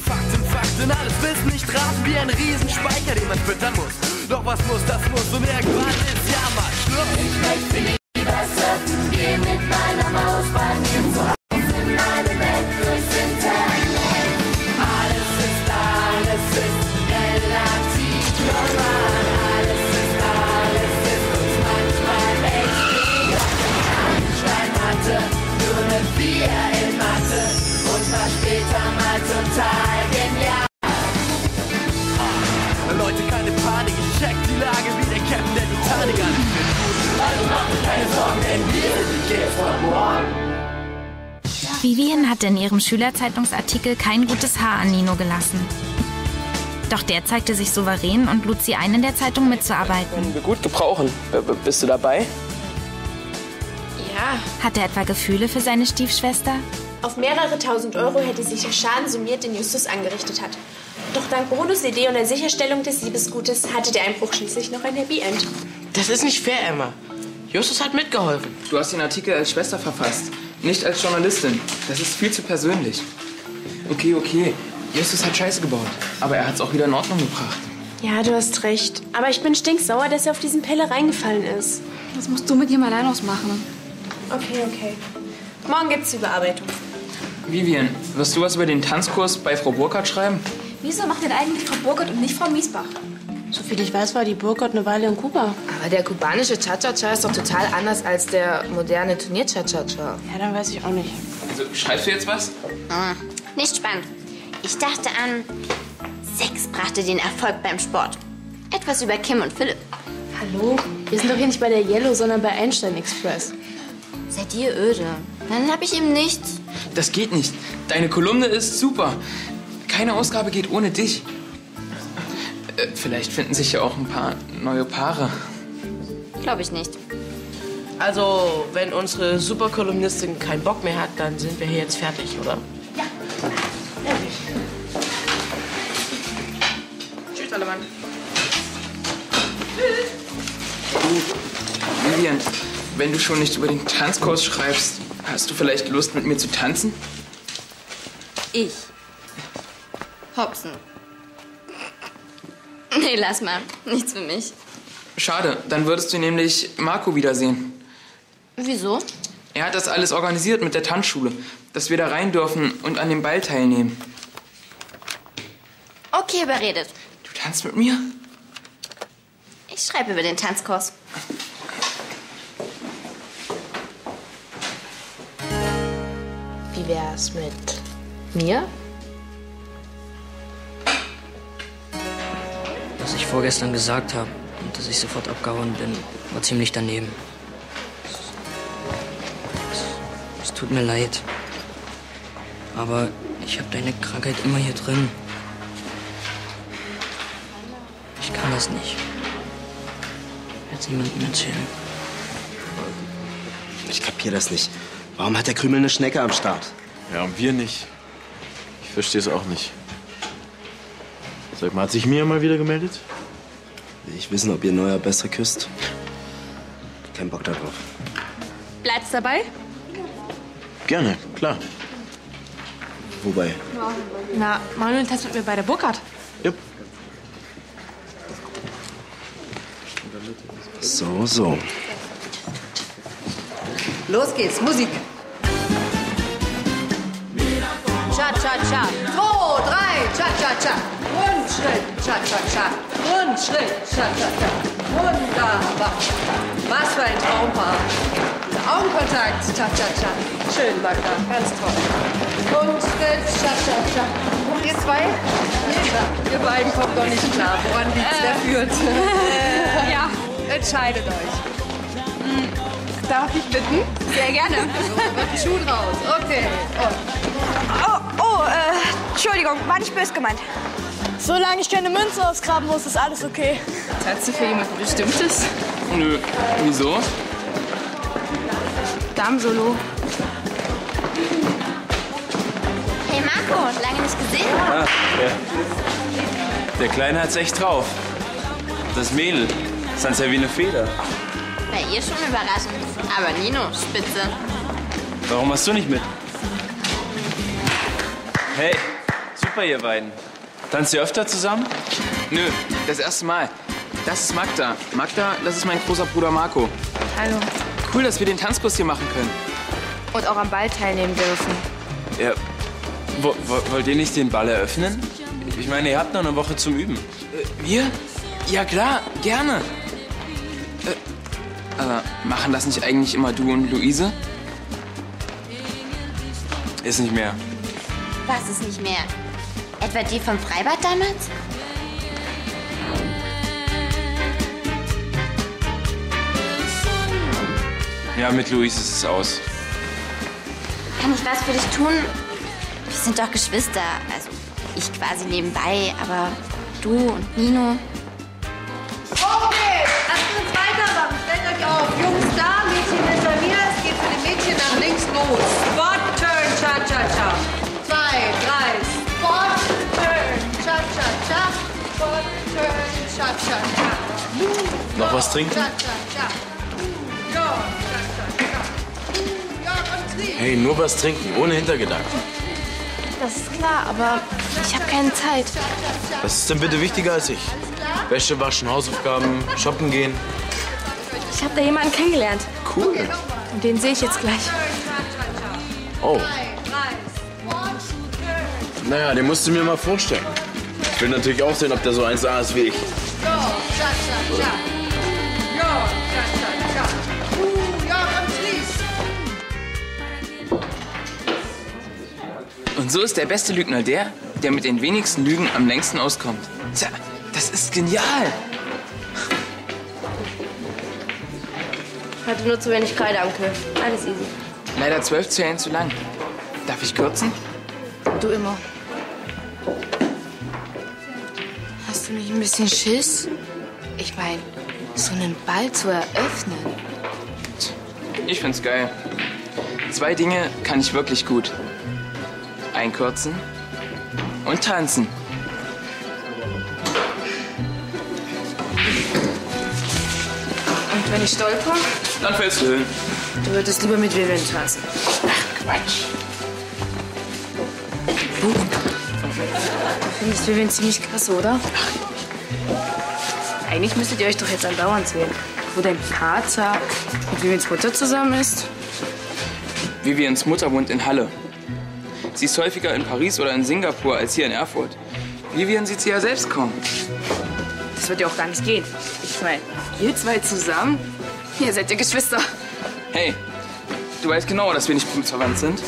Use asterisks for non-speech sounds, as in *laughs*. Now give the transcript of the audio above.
Fakten, Fakten, alles Wissen nicht raten wie ein Riesenspeicher, den man füttern muss. Doch was muss, das muss und irgendwann ist ja mal Schluss. Ich möchte lieber surfen gehen mit meiner Maus bei mir Vivian hatte in ihrem Schülerzeitungsartikel kein gutes Haar an Nino gelassen. Doch der zeigte sich souverän und lud sie ein, in der Zeitung mitzuarbeiten. Können wir gut gebrauchen. B -b Bist du dabei? Ja, Hat er etwa Gefühle für seine Stiefschwester? auf mehrere tausend Euro hätte sich der Schaden summiert, den Justus angerichtet hat. Doch dank Brunos Idee und der Sicherstellung des Liebesgutes hatte der Einbruch schließlich noch ein Happy End. Das ist nicht fair, Emma. Justus hat mitgeholfen. Du hast den Artikel als Schwester verfasst, nicht als Journalistin. Das ist viel zu persönlich. Okay, okay. Justus hat Scheiße gebaut, aber er hat es auch wieder in Ordnung gebracht. Ja, du hast recht. Aber ich bin stinksauer, dass er auf diesen Pelle reingefallen ist. Das musst du mit ihm allein ausmachen. Okay, okay. Morgen gibt's die Überarbeitung. Vivian, wirst du was über den Tanzkurs bei Frau Burkhardt schreiben? Wieso macht denn eigentlich Frau Burkhardt und nicht Frau Miesbach? Soviel ich weiß, war die Burkhardt eine Weile in Kuba. Aber der kubanische Cha-Cha-Cha ist doch total anders als der moderne Turnier-Cha-Cha-Cha. Ja, dann weiß ich auch nicht. Also, schreibst du jetzt was? Ah, nicht spannend. Ich dachte an, Sex brachte den Erfolg beim Sport. Etwas über Kim und Philipp. Hallo? Wir sind doch hier nicht bei der Yellow, sondern bei Einstein Express. Seid ihr öde? Dann hab ich ihm nichts. Das geht nicht. Deine Kolumne ist super. Keine Ausgabe geht ohne dich. Äh, vielleicht finden sich ja auch ein paar neue Paare. Glaube ich nicht. Also, wenn unsere Superkolumnistin keinen Bock mehr hat, dann sind wir hier jetzt fertig, oder? Tschüss, Allemann. Vivian, wenn du schon nicht über den Tanzkurs schreibst, hast du vielleicht Lust, mit mir zu tanzen? Ich. Hopsen. *laughs* Nee, lass mal. Nichts für mich. Schade, dann würdest du nämlich Marco wiedersehen. Wieso? Er hat das alles organisiert mit der Tanzschule, dass wir da rein dürfen und an dem Ball teilnehmen. Okay, überredet. Du tanzt mit mir? Ich schreibe über den Tanzkurs. Wie wär's mit mir? Was ich vorgestern gesagt habe und dass ich sofort abgehauen bin, war ziemlich daneben. Es, es tut mir leid. Aber ich habe deine Krankheit immer hier drin. Ich kann das nicht. Jetzt niemandem erzählen. Ich kapier das nicht. Warum hat der Krümel eine Schnecke am Start? Ja, und wir nicht. Ich verstehe es auch nicht. Sag mal, hat sich Mia mal wieder gemeldet? Will ich wissen, ob ihr neuer besser küsst? Kein Bock darauf. Bleibt's dabei? Gerne, klar. Wobei? Na, Manuel mit mir bei der Burkhardt. So, so. Los geht's, Musik. Cha, cha, cha. Zwei, drei, cha, cha, cha. Rundschritt, cha, cha, cha. Rundschritt, cha, cha, cha. Wunderbar. Was für ein Traumpaar. Augenkontakt, cha, cha, cha. Schön, Magda, ganz toll. Rundschritt, cha, cha, cha. Und ihr zwei? Ja, ihr beiden kommt doch nicht klar. Woran liegt's? Wer führt? *laughs* ja. Entscheidet euch. Hm, Darf ich bitten? Sehr gerne. So, wird ein Schuh draus. Okay. Und Oh, oh, äh, Entschuldigung, war nicht böse gemeint. Solange ich keine Münze ausgraben muss, ist alles okay. Tanzt du für jemanden Bestimmtes? Nö. Wieso? Damen-Solo. Hey Marco, lange nicht gesehen? Ah, ja. Der Kleine hat's echt drauf. Das Mädel, das ist ja wie eine Feder. Bei ihr schon überraschend. Aber Nino, spitze. Warum machst du nicht mit? Hey, super ihr beiden. Tanzt ihr öfter zusammen? Nö, das erste Mal. Das ist Magda. Magda, das ist mein großer Bruder Marco. Hallo. Cool, dass wir den Tanzkurs hier machen können. Und auch am Ball teilnehmen dürfen. Ja. Wo, wo, wollt ihr nicht den Ball eröffnen? Ich meine, ihr habt noch eine Woche zum Üben. Äh, wir? Ja klar, gerne. Äh, aber machen das nicht eigentlich immer du und Luise? Ist nicht mehr. Was ist nicht mehr? Etwa die vom Freibad damals? Ja, mit Luis ist es aus. Kann ich was für dich tun? Wir sind doch Geschwister. Also ich quasi nebenbei, aber du und Nino. Noch was trinken? Hey, nur was trinken, ohne Hintergedanken. Das ist klar, aber ich habe keine Zeit. Was ist denn bitte wichtiger als ich? Wäsche waschen, Hausaufgaben, shoppen gehen. Ich habe da jemanden kennengelernt. Cool. Und den sehe ich jetzt gleich. Oh. Naja, den musst du mir mal vorstellen. Ich will natürlich auch sehen, ob der so eins A ist wie ich. Ja, Cha-Cha-Cha. Ja, Cha-Cha-Cha. Uh, ja, und schließ. Und so ist der beste Lügner der, der mit den wenigsten Lügen am längsten auskommt. Tja, das ist genial. Hatte nur zu wenig Kreide am Griff. Alles easy. Leider zwölf Zellen zu lang. Darf ich kürzen? Du immer. Hast du nicht ein bisschen Schiss? Ich meine, so einen Ball zu eröffnen. Ich find's geil. Zwei Dinge kann ich wirklich gut. Einkürzen und tanzen. Und wenn ich stolper? Dann fällst du hin. Du würdest lieber mit Vivian tanzen. Quatsch. Du findest Vivian ziemlich krass, oder? Eigentlich müsstet ihr euch doch jetzt andauernd sehen. Wo dein Vater mit Vivians Mutter zusammen ist. Vivians Mutter wohnt in Halle. Sie ist häufiger in Paris oder in Singapur als hier in Erfurt. Vivian sieht sie ja selbst kaum. Das wird ja auch gar nicht gehen. Ich meine, ihr zwei zusammen? Ihr seid ja Geschwister. Hey, du weißt genau, dass wir nicht blutsverwandt sind.